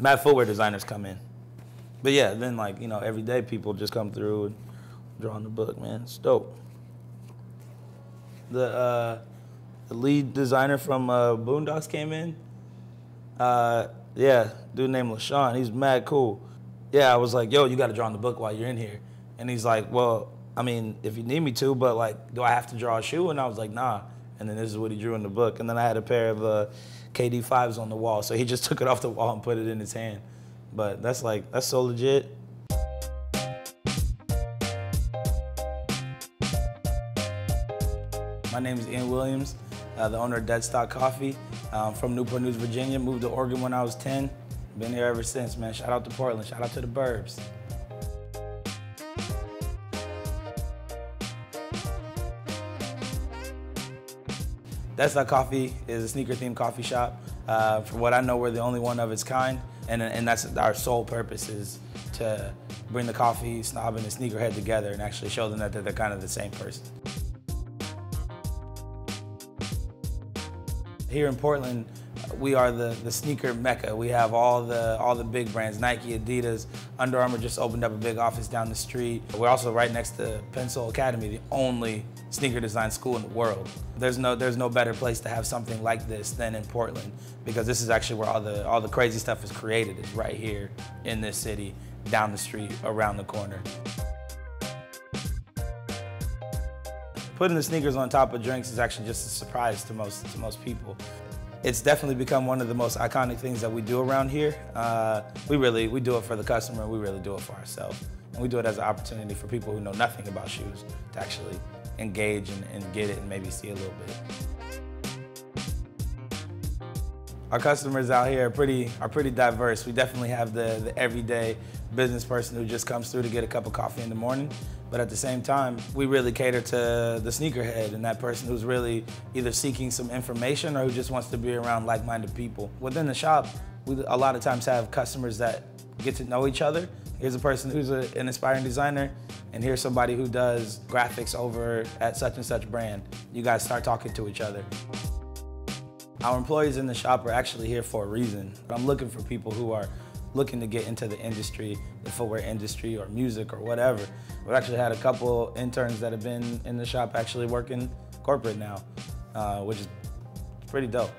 mad footwear designers come in. But yeah, then like, you know, every day people just come through and draw on the book, man. It's dope. The, uh, the lead designer from uh, Boondocks came in. Uh, yeah, dude named LaShawn. He's mad cool. Yeah, I was like, yo, you got to draw on the book while you're in here. And he's like, well, I mean, if you need me to, but like, do I have to draw a shoe? And I was like, nah. And then this is what he drew in the book. And then I had a pair of uh, KD fives on the wall, so he just took it off the wall and put it in his hand. But that's like that's so legit. My name is Ian Williams, uh, the owner of Deadstock Coffee. I'm from Newport News, Virginia. Moved to Oregon when I was 10. Been here ever since, man. Shout out to Portland. Shout out to the Burbs. Deadstock Coffee is a sneaker-themed coffee shop. Uh, for what I know, we're the only one of its kind, and, and that's our sole purpose is to bring the coffee snob and the sneakerhead together and actually show them that they're kind of the same person. Here in Portland, we are the, the sneaker mecca. We have all the all the big brands, Nike, Adidas, Under Armour just opened up a big office down the street. We're also right next to Pensole Academy, the only sneaker design school in the world. There's no there's no better place to have something like this than in Portland because this is actually where all the all the crazy stuff is created is right here in this city, down the street, around the corner. Putting the sneakers on top of drinks is actually just a surprise to most to most people. It's definitely become one of the most iconic things that we do around here. Uh, we really we do it for the customer. We really do it for ourselves, and we do it as an opportunity for people who know nothing about shoes to actually engage and, and get it and maybe see a little bit. Our customers out here are pretty are pretty diverse. We definitely have the, the everyday business person who just comes through to get a cup of coffee in the morning. But at the same time, we really cater to the sneakerhead and that person who's really either seeking some information or who just wants to be around like-minded people. Within the shop, we a lot of times have customers that get to know each other. Here's a person who's a, an aspiring designer, and here's somebody who does graphics over at such and such brand. You guys start talking to each other. Our employees in the shop are actually here for a reason. I'm looking for people who are looking to get into the industry, the footwear industry or music or whatever. We've actually had a couple interns that have been in the shop actually working corporate now, uh, which is pretty dope.